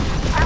attack!